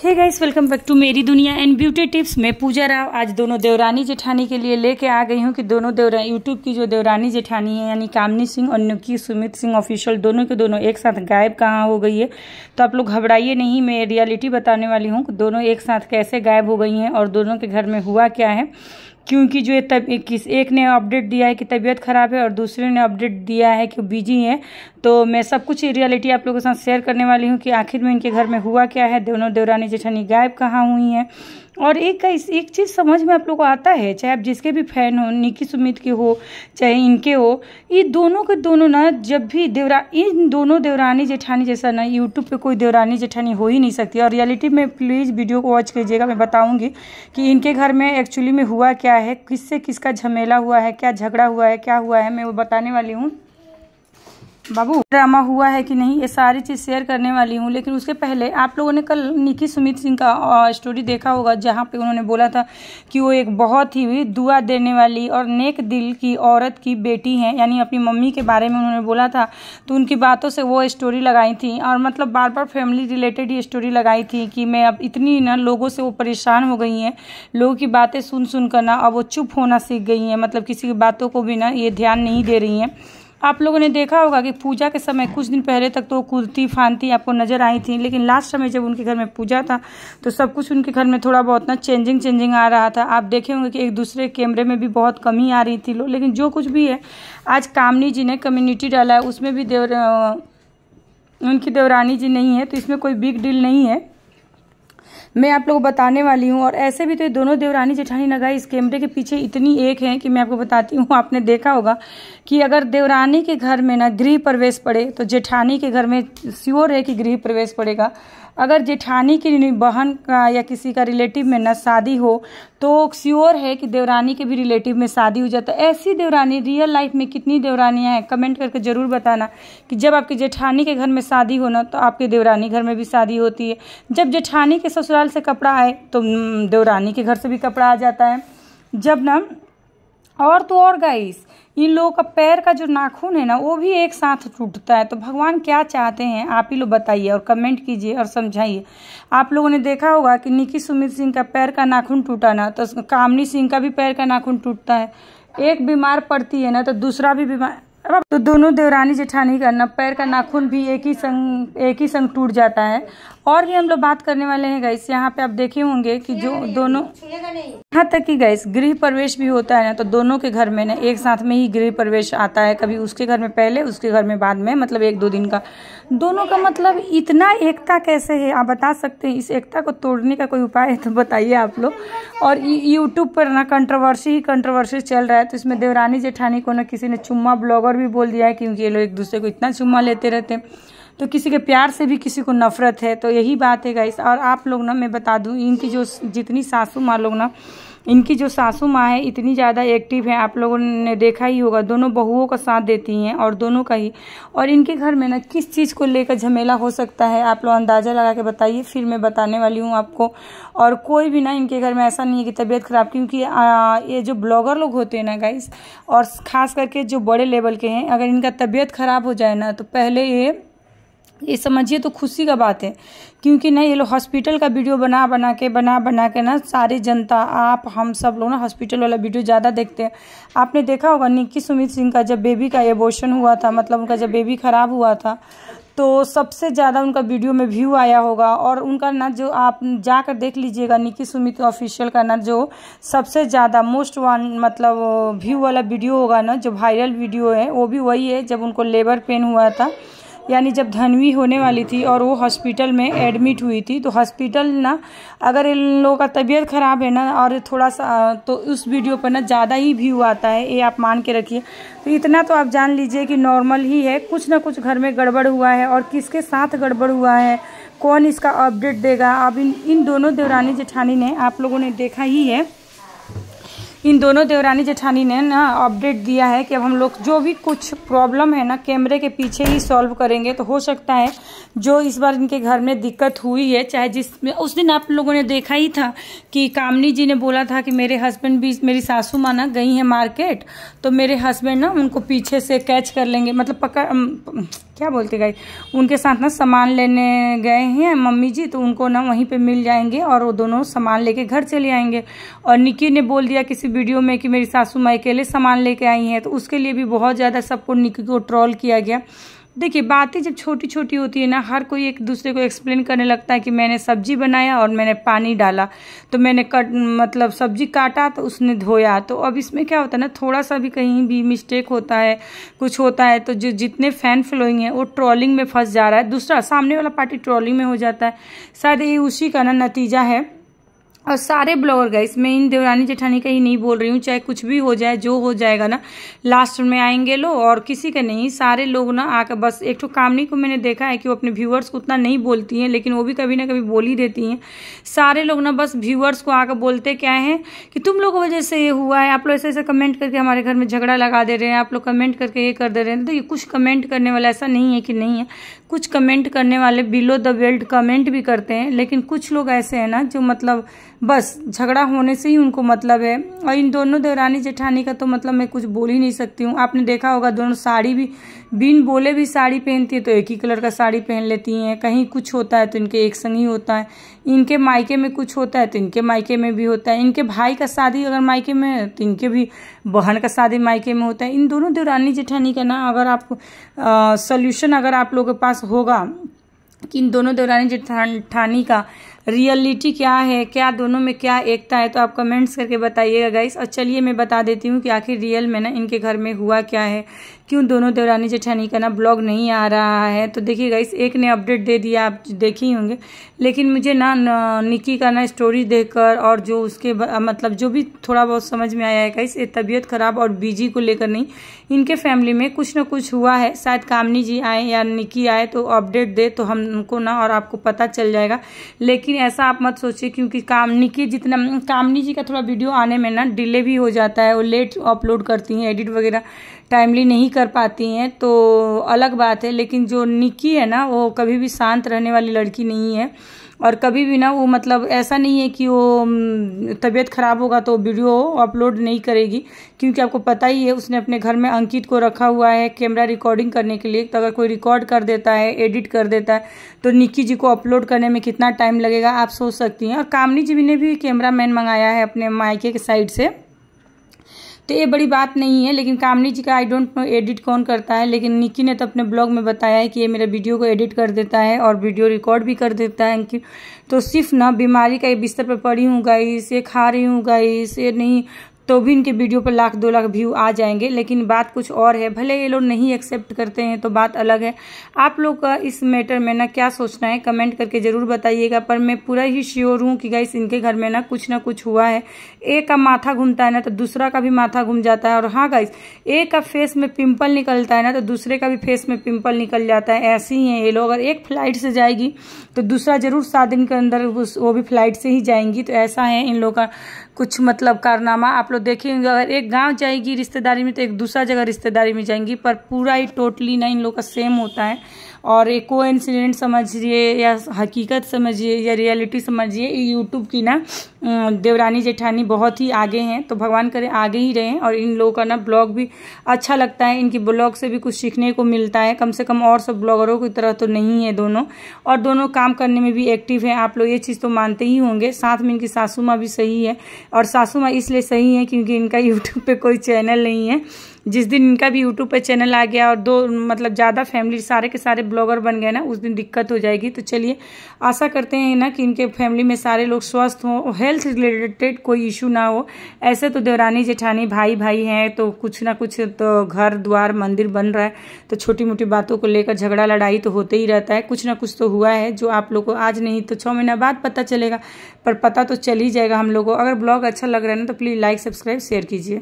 Hey guys welcome back to मेरी दुनिया and beauty tips मैं पूजा राव, आज दोनों देवरानी जेठानी के लिए लेके आ गई हूँ कि दोनों देवरा यूट्यूब की जो देवरानी जेठानी है, यानी कामनी सिंह और नुकी सुमित सिंह ऑफिशियल दोनों के दोनों एक साथ गायब कहाँ हो गई है? तो आप लोग घबराइए नहीं, मैं रियलिटी बताने वाली हूँ दोनों एक साथ कैसे गायब हो गई हैं और दोनों के घर में हुआ क्या है। क्योंकि जो ये तब किस, एक ने अपडेट दिया है कि तबीयत ख़राब है और दूसरे ने अपडेट दिया है कि बिज़ी है। तो मैं सब कुछ रियलिटी आप लोगों के साथ शेयर करने वाली हूँ कि आखिर में इनके घर में हुआ क्या है? दोनों देवरानी जेठानी गायब कहाँ हुई हैं? और एक एक चीज़ समझ में आप लोग को आता है, चाहे आप जिसके भी फ़ैन हो, निकी सुमित के हो, चाहे इनके हो, ये दोनों के दोनों ना, जब भी देवरा, इन दोनों देवरानी जेठानी जैसा ना यूट्यूब पे कोई देवरानी जेठानी हो ही नहीं सकती। और रियलिटी में प्लीज़ वीडियो को वॉच कीजिएगा, मैं बताऊँगी कि इनके घर में एक्चुअली में हुआ क्या है, किससे किसका झमेला हुआ है, क्या झगड़ा हुआ है, क्या हुआ है, मैं वो बताने वाली हूँ। बाबू, ड्रामा हुआ है कि नहीं, ये सारी चीज़ शेयर करने वाली हूँ, लेकिन उसके पहले आप लोगों ने कल निकी सुमित सिंह का स्टोरी देखा होगा, जहाँ पे उन्होंने बोला था कि वो एक बहुत ही दुआ देने वाली और नेक दिल की औरत की बेटी है, यानी अपनी मम्मी के बारे में उन्होंने बोला था तो उनकी बातों से वो स्टोरी लगाई थी, और मतलब बार बार फैमिली रिलेटेड ये स्टोरी लगाई थी कि मैं अब इतनी ना लोगों से वो परेशान हो गई हैं, लोगों की बातें सुन सुन कर ना अब वो चुप होना सीख गई हैं मतलब किसी की बातों को भी ना ये ध्यान नहीं दे रही हैं। आप लोगों ने देखा होगा कि पूजा के समय कुछ दिन पहले तक तो कुर्ती फांती आपको नज़र आई थी, लेकिन लास्ट समय जब उनके घर में पूजा था तो सब कुछ उनके घर में थोड़ा बहुत ना चेंजिंग चेंजिंग आ रहा था। आप देखे होंगे कि एक दूसरे कैमरे में भी बहुत कमी आ रही थी लो, लेकिन जो कुछ भी है, आज कामनी जी ने कम्युनिटी डाला है, उसमें भी देवर उनकी देवरानी जी नहीं है तो इसमें कोई बिग डील नहीं है। मैं आप लोग को बताने वाली हूँ, और ऐसे भी तो ये दोनों देवरानी जेठानी नगाई इस कैमरे के पीछे इतनी एक है कि मैं आपको बताती हूँ, आपने देखा होगा कि अगर देवरानी के घर में ना गृह प्रवेश पड़े तो जेठानी के घर में श्योर है कि गृह प्रवेश पड़ेगा। अगर जेठानी की बहन का या किसी का रिलेटिव में ना शादी हो तो श्योर है कि देवरानी के भी रिलेटिव में शादी हो जाता है। ऐसी देवरानी रियल लाइफ में कितनी देवरानियाँ हैं कमेंट करके ज़रूर बताना कि जब आपकी जेठानी के घर में शादी हो ना तो आपके देवरानी घर में भी शादी होती है। जब जेठानी के ससुराल से कपड़ा आए तो देवरानी के घर से भी कपड़ा आ जाता है। जब ना, और तो और गाइस इन लोगों का पैर का जो नाखून है ना, वो भी एक साथ टूटता है। तो भगवान क्या चाहते हैं, आप ही लोग बताइए और कमेंट कीजिए और समझाइए। आप लोगों ने देखा होगा कि निकी सुमित सिंह का पैर का नाखून टूटा ना तो कामनी सिंह का भी पैर का नाखून टूटता है। एक बीमार पड़ती है ना तो दूसरा भी बीमार। तो दोनों देवरानी जेठानी का न, पैर का नाखून भी एक ही संग, एक ही संग टूट जाता है। और भी हम लोग बात करने वाले हैं गैस यहाँ पे आप देखे होंगे कि जो दोनों यहाँ तक कि गैस गृह प्रवेश भी होता है ना तो दोनों के घर में ना एक साथ में ही गृह प्रवेश आता है। कभी उसके घर में पहले उसके घर में बाद में मतलब एक दो दिन का। दोनों का मतलब इतना एकता कैसे है? आप बता सकते हैं इस एकता को तोड़ने का कोई उपाय है तो बताइए आप लोग। और यूट्यूब पर ना कंट्रोवर्सी ही कंट्रोवर्सी चल रहा है तो इसमें देवरानी जेठानी को ना किसी ने चुम्मा ब्लॉगर भी बोल दिया है क्योंकि ये लोग एक दूसरे को इतना चुम्मा लेते रहते हैं। तो किसी के प्यार से भी किसी को नफरत है तो यही बात है गाइस और आप लोग ना, मैं बता दूँ, इनकी जो जितनी सासू माँ लोग ना, इनकी जो सासू माँ है, इतनी ज़्यादा एक्टिव है। आप लोगों ने देखा ही होगा, दोनों बहुओं का साथ देती हैं और दोनों का ही। और इनके घर में ना, किस चीज़ को लेकर झमेला हो सकता है, आप लोग अंदाज़ा लगा के बताइए, फिर मैं बताने वाली हूँ आपको। और कोई भी ना, इनके घर में ऐसा नहीं है कि तबीयत ख़राब, क्योंकि ये जो ब्लॉगर लोग होते हैं ना गाइस और ख़ास करके जो बड़े लेवल के हैं, अगर इनका तबीयत ख़राब हो जाए ना तो पहले ये ये समझिए तो खुशी का बात है, क्योंकि ना ये लोग हॉस्पिटल का वीडियो बना बना के, बना बना के ना सारी जनता, आप, हम सब लोग ना हॉस्पिटल वाला वीडियो ज़्यादा देखते हैं। आपने देखा होगा निक्की सुमित सिंह का जब बेबी का एबोशन हुआ था मतलब उनका जब बेबी ख़राब हुआ था तो सबसे ज़्यादा उनका वीडियो में व्यू आया होगा और उनका ना जो आप जाकर देख लीजिएगा निकी सुमित ऑफिशियल का ना जो सबसे ज़्यादा मोस्ट वन मतलब व्यू वाला वीडियो होगा ना, जो वायरल वीडियो है, वो भी वही है, जब उनको लेबर पेन हुआ था। यानी जब धनवी होने वाली थी और वो हॉस्पिटल में एडमिट हुई थी तो हॉस्पिटल ना, अगर इन लोगों का तबीयत ख़राब है ना, और थोड़ा सा तो उस वीडियो पर ना ज़्यादा ही व्यू आता है, ये आप मान के रखिए। तो इतना तो आप जान लीजिए कि नॉर्मल ही है, कुछ ना कुछ घर में गड़बड़ हुआ है, और किसके साथ गड़बड़ हुआ है, कौन इसका अपडेट देगा? अब इन इन दोनों देवरानी जेठानी ने आप लोगों ने देखा ही है इन दोनों देवरानी जेठानी ने ना अपडेट दिया है कि अब हम लोग जो भी कुछ प्रॉब्लम है ना, कैमरे के पीछे ही सॉल्व करेंगे। तो हो सकता है जो इस बार इनके घर में दिक्कत हुई है, चाहे जिसमें, उस दिन आप लोगों ने देखा ही था कि कामनी जी ने बोला था कि मेरे हस्बैंड भी, मेरी सासू माँ ना गई है मार्केट तो मेरे हस्बैंड ना उनको पीछे से कैच कर लेंगे। मतलब पकड़ क्या बोलते गए उनके साथ ना सामान लेने गए हैं मम्मी जी तो उनको ना वहीं पे मिल जाएँगे और वो दोनों सामान लेके घर चले आएँगे। और निकी ने बोल दिया किसी वीडियो में कि मेरी सासू माँ अकेले सामान लेके आई हैं तो उसके लिए भी बहुत ज़्यादा सबको निकी को ट्रोल किया गया। देखिए, बातें जब छोटी छोटी होती है ना, हर कोई एक दूसरे को एक्सप्लेन करने लगता है कि मैंने सब्ज़ी बनाया और मैंने पानी डाला। तो मैंने कट मतलब सब्ज़ी काटा तो उसने धोया। तो अब इसमें क्या होता है ना थोड़ा सा भी कहीं भी मिस्टेक होता है, कुछ होता है तो जो जितने फ़ैन फॉलोइंग है, वो ट्रॉलिंग में फंस जा रहा है। दूसरा, सामने वाला पार्टी ट्रॉलिंग में हो जाता है। शायद ये उसी का ना नतीजा है। और सारे ब्लॉगर गाइस मैं इन देवरानी जेठानी का ही नहीं बोल रही हूँ, चाहे कुछ भी हो जाए, जो हो जाएगा ना लास्ट में आएँगे लोग और किसी का नहीं, सारे लोग ना आकर बस, एक तो कामनी को मैंने देखा है कि वो अपने व्यूअर्स को उतना नहीं बोलती हैं, लेकिन वो भी कभी ना कभी बोल ही देती हैं। सारे लोग ना बस व्यूअर्स को आकर बोलते क्या है कि तुम लोग वजह से ये हुआ है, आप लोग ऐसे ऐसे कमेंट करके हमारे घर में झगड़ा लगा दे रहे हैं, आप लोग कमेंट करके ये कर दे रहे हैं। तो ये कुछ कमेंट करने वाला ऐसा नहीं है कि नहीं है। कुछ कमेंट करने वाले बिलो द बेल्ट कमेंट भी करते हैं, लेकिन कुछ लोग ऐसे हैं ना जो मतलब बस झगड़ा होने से ही उनको मतलब है। और इन दोनों देवरानी जेठानी का तो मतलब मैं कुछ बोल ही नहीं सकती हूँ। आपने देखा होगा दोनों साड़ी भी, बिन बोले भी साड़ी पहनती है तो एक ही कलर का साड़ी पहन लेती हैं। कहीं कुछ होता है तो इनके एक संग ही होता है। इनके मायके में कुछ होता है तो इनके मायके में भी होता है। इनके भाई का शादी अगर मायके में है तो इनके भी बहन का शादी मायके में होता है। इन दोनों देवरानी जेठानी का ना अगर आपको सोल्यूशन अगर आप लोगों के पास होगा कि इन दोनों देवरानी जेठानी का रियलिटी क्या है? क्या दोनों में क्या एकता है? तो आप कमेंट्स करके बताइएगा गाइस और चलिए मैं बता देती हूँ कि आखिर रियल में ना इनके घर में हुआ क्या है? क्यों दोनों देवरानी जेठानी का ना ब्लॉग नहीं आ रहा है? तो देखिए गाइस एक ने अपडेट दे दिया, आप देखे ही होंगे। लेकिन मुझे ना निकी का ना स्टोरी देखकर और जो उसके मतलब जो भी थोड़ा बहुत समझ में आया है गाइस ये तबीयत खराब और बीजी को लेकर नहीं, इनके फैमिली में कुछ ना कुछ हुआ है। शायद कामनी जी आए या निकी आए तो अपडेट दे तो हमको ना और आपको पता चल जाएगा। लेकिन ऐसा आप मत सोचिए क्योंकि कामनी की जितना, कामनी जी का थोड़ा वीडियो आने में ना डिले भी हो जाता है वो लेट अपलोड करती हैं एडिट वगैरह टाइमली नहीं कर पाती हैं तो अलग बात है। लेकिन जो निकी है ना, वो कभी भी शांत रहने वाली लड़की नहीं है। और कभी भी ना वो मतलब ऐसा नहीं है कि वो तबीयत ख़राब होगा तो वीडियो अपलोड नहीं करेगी, क्योंकि आपको पता ही है उसने अपने घर में अंकित को रखा हुआ है कैमरा रिकॉर्डिंग करने के लिए। तो अगर कोई रिकॉर्ड कर देता है, एडिट कर देता है तो निक्की जी को अपलोड करने में कितना टाइम लगेगा, आप सोच सकती हैं। और कामनी जी ने भी कैमरा मैन मंगाया है अपने मायके के साइड से। तो ये बड़ी बात नहीं है, लेकिन कामनी जी का आई डोंट नो एडिट कौन करता है, लेकिन निकी ने तो अपने ब्लॉग में बताया है कि ये मेरे वीडियो को एडिट कर देता है और वीडियो रिकॉर्ड भी कर देता है तो सिर्फ़ ना, बीमारी का बिस्तर पर पड़ी हूँ गाइस ये खा रही हूँ गाइस ये नहीं तो भी इनके वीडियो पर लाख दो लाख व्यू आ जाएँगे, लेकिन बात कुछ और है। भले ये लोग नहीं एक्सेप्ट करते हैं तो बात अलग है। आप लोग का इस मैटर में ना क्या सोचना है कमेंट करके ज़रूर बताइएगा, पर मैं पूरा ही श्योर हूँ कि गाइस इनके घर में ना कुछ ना कुछ हुआ है। एक का माथा घूमता है ना तो दूसरा का भी माथा घूम जाता है। और हाँ गाइस एक का फेस में पिंपल निकलता है ना तो दूसरे का भी फेस में पिंपल निकल जाता है। ऐसे ही है ये लोग, अगर एक फ़्लाइट से जाएगी तो दूसरा ज़रूर सात दिन के अंदर वो भी फ़्लाइट से ही जाएँगी। तो ऐसा है इन लोग का कुछ मतलब कारनामा। आप लोग देखेंगे, अगर एक गाँव जाएगी रिश्तेदारी में तो एक दूसरा जगह रिश्तेदारी में जाएँगी, पर पूरा ही टोटली ना इन लोग का सेम होता है। और एक को इंसिडेंट समझिए या हकीकत समझिए या रियलिटी समझिए यूट्यूब की ना देवरानी जेठानी बहुत ही आगे हैं तो भगवान करे आगे ही रहें और इन लोगों का ना ब्लॉग भी अच्छा लगता है। इनकी ब्लॉग से भी कुछ सीखने को मिलता है। कम से कम और सब ब्लॉगरों की तरह तो नहीं है दोनों। और दोनों काम करने में भी एक्टिव है। आप लोग ये चीज़ तो मानते ही होंगे। साथ में इनकी सासू माँ भी सही है। और सासू माँ इसलिए सही है क्योंकि इनका यूट्यूब पर कोई चैनल नहीं है। जिस दिन इनका भी यूट्यूब पर चैनल आ गया और दो मतलब ज़्यादा फैमिली सारे के सारे ब्लॉगर बन गए ना, उस दिन दिक्कत हो जाएगी। तो चलिए, आशा करते हैं ना कि इनके फैमिली में सारे लोग स्वस्थ हों हेल्थ रिलेटेड कोई इशू ना हो। ऐसे तो देवरानी जेठानी भाई भाई हैं तो कुछ ना कुछ तो घर, द्वार, मंदिर बन रहा है। तो छोटी मोटी बातों को लेकर झगड़ा लड़ाई तो होते ही रहता है। कुछ ना कुछ तो हुआ है, जो आप लोग को आज नहीं तो छः महीना बाद पता चलेगा, पर पता तो चल ही जाएगा हम लोग को। अगर ब्लॉग अच्छा लग रहा है ना तो प्लीज़ लाइक सब्सक्राइब शेयर कीजिए।